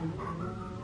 うん